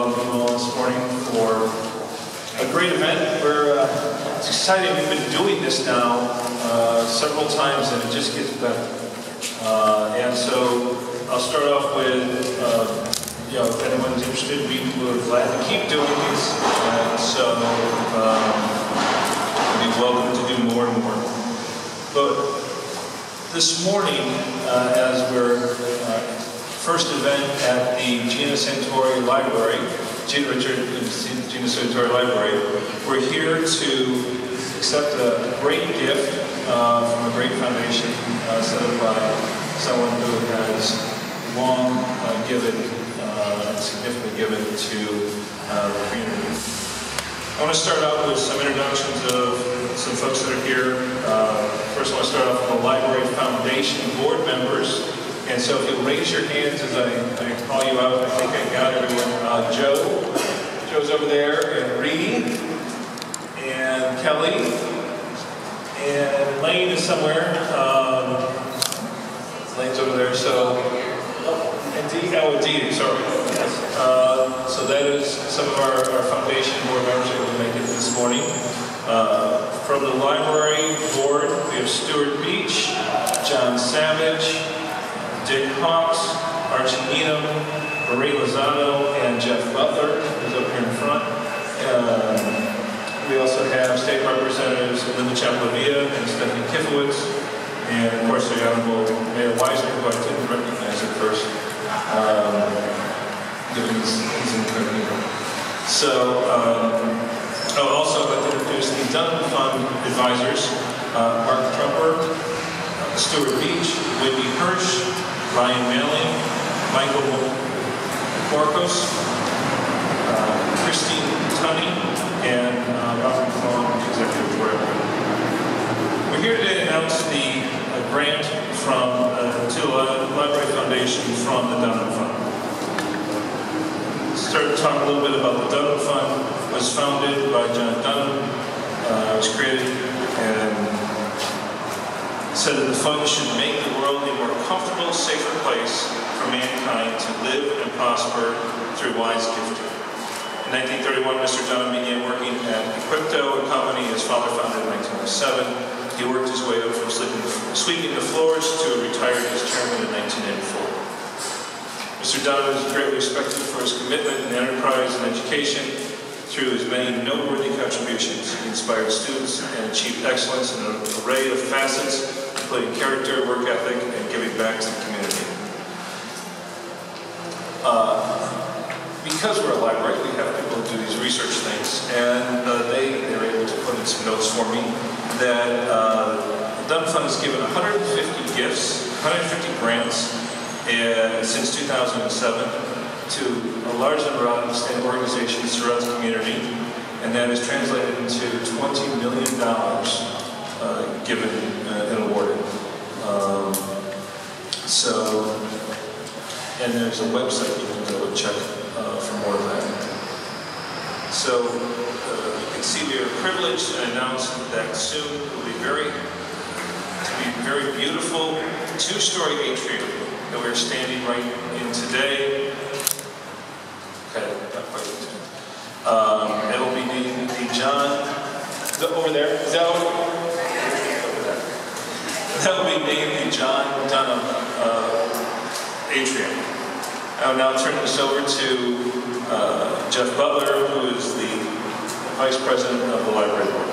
welcome you all this morning for a great event. We're uh, it's exciting. We've been doing this now uh, several times, and it just gets better. Uh, and so I'll start off with, uh, you know, if anyone's interested, we we're glad to keep doing these. And so um, we'd be welcome to do more and more. But this morning, uh, as we're uh, first event at the Gina Santori Library, Gina Richard Gina Santori Library, we're here to accept a great gift uh, from a great foundation uh, set up by someone who has long uh, given, uh, significantly given to uh, the community. I want to start out with some introductions of some folks that are here. Uh, first, I want to start off with the Library Foundation board members. And so if you'll raise your hands as I, I call you out, I think I got everyone. Uh, Joe, Joe's over there, and Reedy, and Kelly, and Lane is somewhere. Um, Lane's over there, so, oh, and Dee, oh, Dee, sorry. Yes. Uh, so that is some of our, our foundation board members that will make it this morning. Uh, from the library board, we have Stuart Beach, John Savage, Dick Hawks, Archie Needham, Marie Lozano, and Jeff Butler, who's up here in front. Uh, we also have state representatives Linda Chapa LaVia and Stephanie Kifowitz, and of course the Honorable Mayor Weisner, who I didn't recognize at first, um, given his, his incredible. So, um, also I'd also like to introduce the Dunham Fund advisors, uh, Mark Trumper, Stuart Beach, Whitney Hirsch, Ryan Manley, Michael Marcos, uh, Christine Tunney, and uh, Robert Malone, Executive Director. We're here today to announce the uh, grant from to the Library Foundation from the Dunham Fund. Start to talk a little bit about the Dunham Fund. It was founded by John Dunham. Uh, it was created and said that the fund should make the world a more comfortable, safer place for mankind to live and prosper through wise gifting. In 1931, Mr. Dunham began working at Equipto, a company his father founded in 1907. He worked his way up from sweeping the floors to retired as chairman in 1984. Mr. Dunham is greatly respected for his commitment and enterprise in education. Through his many noteworthy contributions, he inspired students and achieved excellence in an array of facets, including character, work ethic, and giving back to the community. Uh, because we're a library, we have people do these research things, and uh, they, were able to put in some notes for me that uh, the Dunham Fund has given 150 gifts, 150 grants since 2007 to a large number of outstanding organizations throughout the community, and that is translated into $20 million uh, given uh, and there's a website you can go and check uh, for more of that. So uh, you can see we are privileged and announced that soon will be very, to be very beautiful two-story atrium that we're standing right in today. Okay, not quite. Um, it will be named the John, the, over there, over? That will be named the John Dunham uh, Atrium. I'll now turn this over to uh, Jeff Butler, who is the Vice President of the Library Board.